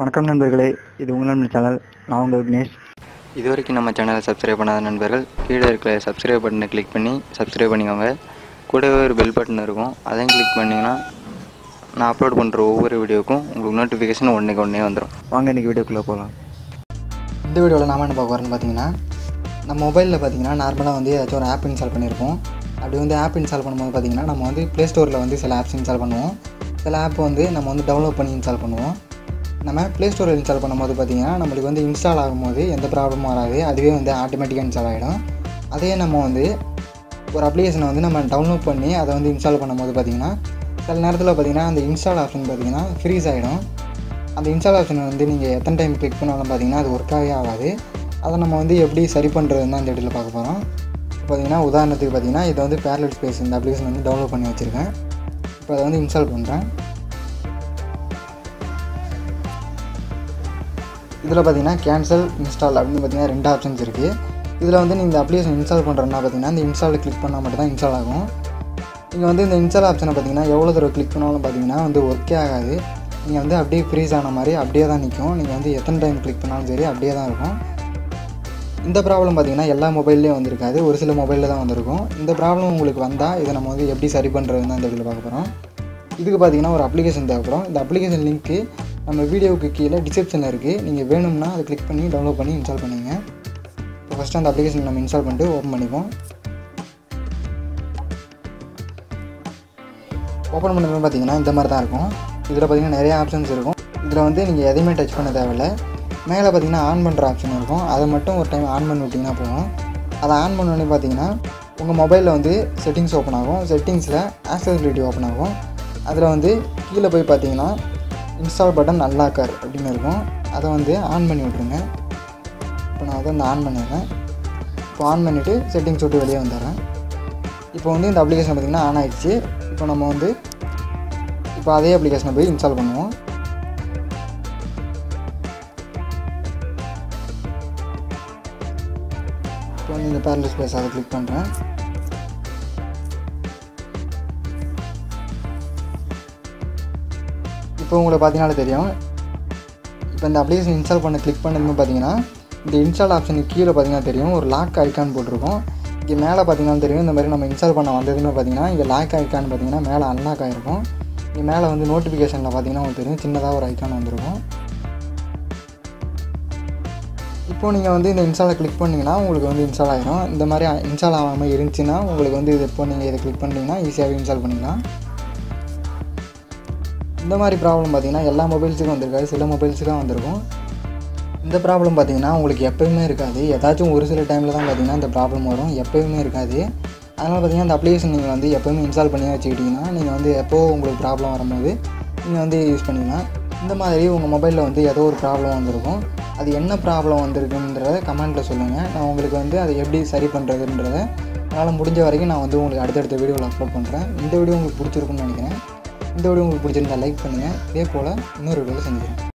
வணக்கம் நண்பர்களே இது உங்கள் நண்பர் சேனல். நான் உங்கள் விக்னேஷ். இது வரைக்கும் நம்ம சேனலை சப்ஸ்கிரைப் பண்ணாத நண்பர்கள் கீழே இருக்கிற சப்ஸ்கிரைப் பட்டனை கிளிக் பண்ணி சப்ஸ்கிரைப் பண்ணிக்கோங்க. கூடவே ஒரு பெல் பட்டன் இருக்கும். அதையும் கிளிக் பண்ணிங்கன்னா நான் அப்லோட் பண்ணுற ஒவ்வொரு வீடியோக்கும் உங்களுக்கு நோட்டிஃபிகேஷன் ஒன்றுக்கு ஒன்றே வந்துடும் வாங்க இன்றைக்கி வீடியோக்குள்ளே போகலாம். இந்த வீடியோவில் நாம என்ன பார்க்க போகிறோம்னு பார்த்தீங்கன்னா நம்ம மொபைலில் பார்த்தீங்கன்னா நார்மலாக வந்து ஏதாச்சும் ஒரு ஆப் இன்ஸ்டால் பண்ணியிருப்போம். அப்படி வந்து ஆப் இன்ஸ்டால் பண்ணும்போது பார்த்தீங்கன்னா நம்ம வந்து ப்ளே ஸ்டோரில் வந்து சில ஆப்ஸ் இன்ஸ்டால் பண்ணுவோம். சில ஆப் வந்து நம்ம வந்து டவுன்லோட் பண்ணி இன்ஸ்டால் பண்ணுவோம். நம்ம ப்ளே ஸ்டோரில் இன்ஸ்டால் பண்ணும்போது பார்த்தீங்கன்னா நம்மளுக்கு வந்து இன்ஸ்டால் ஆகும்போது எந்த ப்ராப்ளமும் வராது. அதுவே வந்து ஆட்டோமேட்டிக்காக இன்ஸ்டால் ஆகிடும் அதே நம்ம வந்து ஒரு அப்ளிகேஷனை வந்து நம்ம டவுன்லோட் பண்ணி அதை வந்து இன்ஸ்டால் பண்ணும்போது பார்த்தீங்கன்னா சில நேரத்தில் பார்த்திங்கன்னா அந்த இன்ஸ்டால் ஆப்ஷன் பார்த்தீங்கன்னா ஃப்ரீஸ் ஆகிடும் அந்த இன்ஸ்டால் ஆப்ஷனை வந்து நீங்கள் எத்தனை டைம் கிளிக் பண்ணாலும் பார்த்தீங்கன்னா அது ஒர்க்காகவே ஆகாது. அதை நம்ம வந்து எப்படி சரி பண்ணுறதுன்னு தான் இந்த இடத்துல பார்க்க போகிறோம் பார்த்தீங்கன்னா உதாரணத்துக்கு பார்த்தீங்கன்னா இதை வந்து பேரலட் ஸ்பேஸ் இந்த அப்ளிகேஷன் வந்து டவுன்லோட் பண்ணி வச்சுருக்கேன். இப்போ அதை வந்து இன்ஸ்டால் பண்ணுறேன் இதில் பார்த்தீங்கன்னா கேன்சல் இன்ஸ்டால் அப்படின்னு பார்த்தீங்கன்னா ரெண்டு ஆப்ஷன்ஸ் இருக்குது இதில் வந்து நீங்கள் இந்த அப்ளிகேஷன் இன்ஸ்டால் பண்ணுறதுனா பார்த்தீங்கன்னா இந்த இன்ஸ்டால் கிளிக் பண்ணால் மட்டும் தான் இன்ஸ்டால் ஆகும். நீங்கள் வந்து இந்த இன்ஸ்டால் ஆப்ஷனை பார்த்தீங்கன்னா எவ்வளோ தடவை கிளிக் பண்ணாலும் பார்த்தீங்கன்னா வந்து ஒர்க்கே ஆகாது. நீங்கள் வந்து அப்படியே ஃப்ரீஸ் ஆன மாதிரி அப்படியே தான் நிற்கும் நீங்கள் வந்து எத்தனை டைம் கிளிக் பண்ணாலும் சரி அப்படியே தான் இருக்கும். இந்த ப்ராப்ளம் பார்த்தீங்கன்னா எல்லா மொபைல்லையும் வந்திருக்காது. ஒரு சில மொபைலில் தான் வந்திருக்கும். இந்த ப்ராப்ளம் உங்களுக்கு வந்தால் இதை நம்ம வந்து எப்படி சரி பண்ணுறதுன்னு தான் இந்த வீடியோவில் பார்க்க போகிறோம் இதுக்கு பார்த்தீங்கன்னா ஒரு அப்ளிகேஷன் தேவைப்படும். இந்த அப்ளிகேஷன் லிங்க்கு நம்ம வீடியோவுக்கு கீழே டிஸ்கிரிப்ஷனில் இருக்குது நீங்கள் வேணும்னா அதை கிளிக் பண்ணி டவுன்லோட் பண்ணி இன்ஸ்டால் பண்ணுங்கள் இப்போ ஃபஸ்ட்டு அந்த அப்ளிகேஷன் நம்ம இன்ஸ்டால் பண்ணிட்டு ஓப்பன் பண்ணிப்போம். ஓப்பன் பண்ணது பார்த்தீங்கன்னா இந்த மாதிரி தான் இருக்கும். இதில் பார்த்தீங்கன்னா நிறைய ஆப்ஷன்ஸ் இருக்கும். இதில் வந்து நீங்கள் எதையுமே டச் பண்ண தேவையில்ல. மேலே பார்த்தீங்கன்னா ஆன் பண்ணுற ஆப்ஷன் இருக்கும். அதை மட்டும் ஒரு டைம் ஆன் பண்ணி விட்டிங்கன்னா போதும். அதை ஆன் பண்ணோடனே பார்த்தீங்கன்னா உங்கள் மொபைலில் வந்து செட்டிங்ஸ் ஓப்பன் ஆகும். செட்டிங்ஸில் ஆக்சசபிலிட்டி ஓப்பன் ஆகும். அதில் வந்து கீழே போய் பார்த்தீங்கன்னா இன்ஸ்டால் பட்டன் கார் அப்படின்னு இருக்கும். அதை வந்து ஆன் பண்ணி விட்ருங்க இப்போ நான் அதை வந்து ஆன் பண்ணிடுறேன். இப்போ ஆன் பண்ணிவிட்டு செட்டிங்ஸ் விட்டு வெளியே வந்துடுறேன். இப்போ வந்து இந்த அப்ளிகேஷன் பார்த்திங்கன்னா ஆன் ஆயிடுச்சு. இப்போ நம்ம வந்து இப்போ அதே அப்ளிகேஷனை போய் இன்ஸ்டால் பண்ணுவோம். இப்போ வந்து இந்த பேரல் ஸ்பேஸ் அதை கிளிக் பண்ணுறேன் இப்போ உங்களுக்கு பார்த்தீங்கன்னா தெரியும். இப்போ இந்த அப்ளிகேஷன் இன்ஸ்டால் பண்ண கிளிக் பண்ணதுமே பார்த்தீங்கன்னா இந்த இன்ஸ்டால் ஆப்ஷனுக்கு கீழே பார்த்தீங்கன்னா தெரியும். ஒரு லாக் ஐக்கான் போட்டிருக்கும். இங்கே மேலே பார்த்தீங்கன்னா தெரியும். இந்த மாதிரி நம்ம இன்ஸ்டால் பண்ண வந்ததுமே பார்த்தீங்கன்னா இங்கே லாக் ஐக்கான்னு பார்த்தீங்கன்னா மேலே அன்லாக் ஆகிருக்கும் இங்கே மேலே வந்து நோட்டிஃபிகேஷனில் பார்த்தீங்கன்னா உங்களுக்கு தெரியும். சின்னதாக ஒரு ஐக்கான் வந்திருக்கும். இப்போ நீங்கள் வந்து இந்த இன்ஸ்டாலை கிளிக் பண்ணிங்கன்னா உங்களுக்கு வந்து இன்ஸ்டால் ஆகிரும் இந்த மாதிரி இன்ஸ்டால் ஆகாமல் இருந்துச்சுன்னா உங்களுக்கு வந்து இது இப்போ நீங்கள் இதை கிளிக் பண்ணிங்கன்னா ஈஸியாகவே இன்ஸ்டால் பண்ணிக்கலாம். இந்த மாதிரி ப்ராப்ளம் பார்த்தீங்கன்னா எல்லா மொபைல்ஸுக்கும் வந்திருக்காது. சில மொபைல்ஸுக்கு தான் வந்திருக்கும். இந்த ப்ராப்ளம் பார்த்தீங்கன்னா உங்களுக்கு எப்போயுமே இருக்காது. ஏதாச்சும் ஒரு சில டைமில் தான் பார்த்தீங்கன்னா இந்த ப்ராப்ளம் வரும். எப்போயுமே இருக்காது. அதனால் பார்த்தீங்கன்னா அந்த அப்ளிகேஷன் நீங்கள் வந்து எப்போயுமே இன்ஸ்டால் பண்ணி வச்சுக்கிட்டிங்கன்னா நீங்கள் வந்து எப்போ உங்களுக்கு ப்ராப்ளம் வரும்போது நீங்கள் வந்து யூஸ் பண்ணிக்கலாம். இந்த மாதிரி உங்கள் மொபைலில் வந்து ஏதோ ஒரு ப்ராப்ளம் வந்திருக்கும். அது என்ன ப்ராப்ளம் வந்திருக்குன்றத கமெண்ட்டில் சொல்லுங்கள் நான் உங்களுக்கு வந்து அதை எப்படி சரி பண்ணுறதுன்றத என்னால் முடிஞ்ச வரைக்கும் நான் வந்து உங்களுக்கு அடுத்தடுத்த வீடியோவில் அப்லோட் பண்ணுறேன் இந்த வீடியோ உங்களுக்கு பிடிச்சிருக்குன்னு நினைக்கிறேன். இந்த வீடியோ உங்களுக்கு பிடிச்சிருந்தா லைக் பண்ணுங்கள் இதே போல் இன்னொரு வீடியோவில் செஞ்சுக்கிறேன்